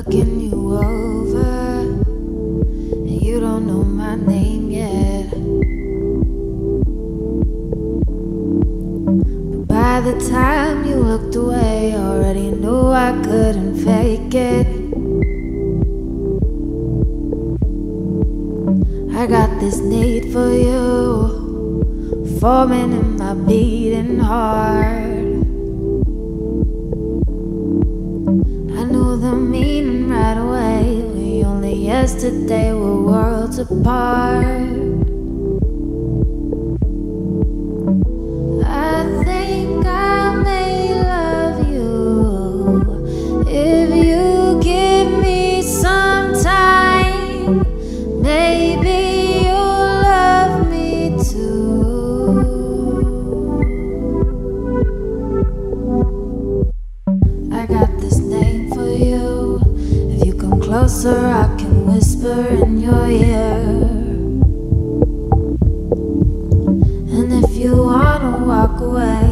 looking you over, and you don't know my name yet. But by the time you looked away, already knew I couldn't fake it. I got this need for you, forming in my beating heart. Yesterday were worlds apart. I think I may love you if you give me some time. Maybe you'll love me too. I got this name for you. If you come closer, I can whisper in your ear. And if you wanna walk away,